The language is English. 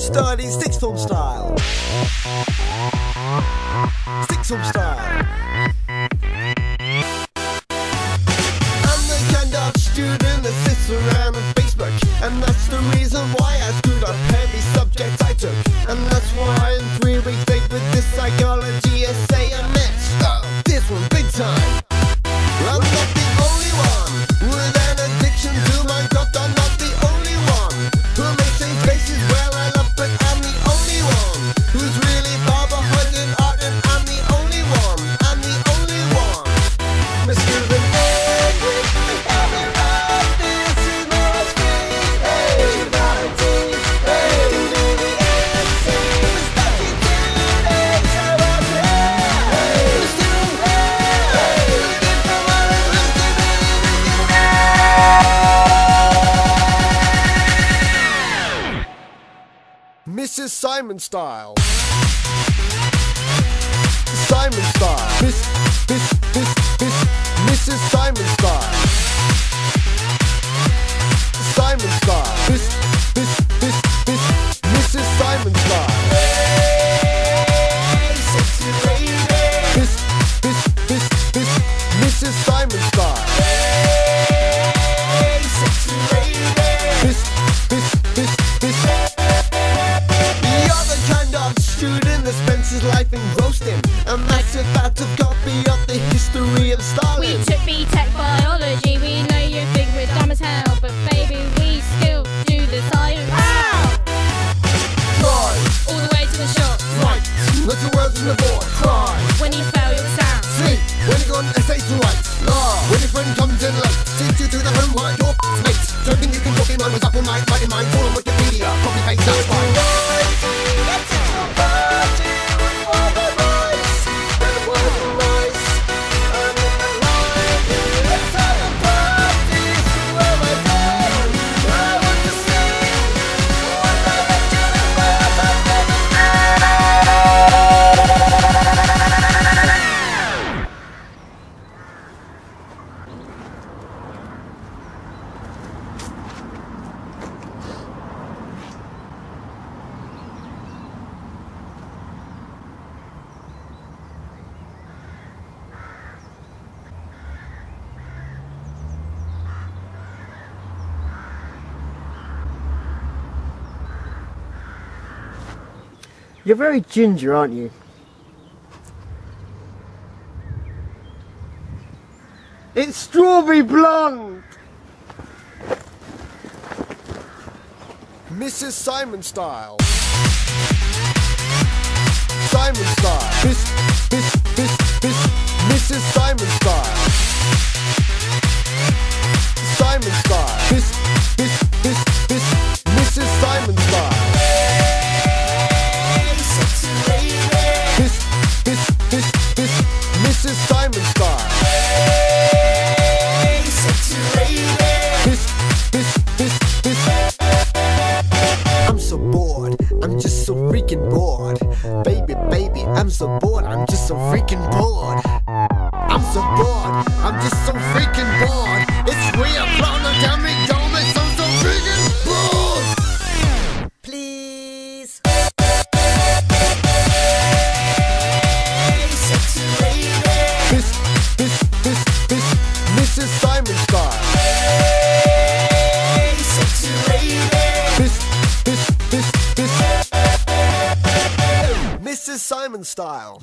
Study sixth form style. Sixth form style. I'm the kind of student that sits around on Facebook, and that's the reason why I screwed up Mrs. Simon style. Simon style. Miss, miss, miss, let the in the board. Cry, When you fail, you'll sound. sleep, when you got an essay to write. Laugh, when your friend comes in late. Teach you to the homework, your mate. Joking you can copy mine was up all night, writing mine, all on Wikipedia. Copy paste, that's You're very ginger, aren't you? It's strawberry blonde! Mrs. Simon style. Simon style. Miss, miss, miss, miss, Miss, miss. I'm so bored, I'm just so freaking bored. Baby, baby, I'm so bored, I'm just so freaking bored. I'm so bored, I'm just so freaking bored. It's real clown me Gomez, miss, is. Simon style.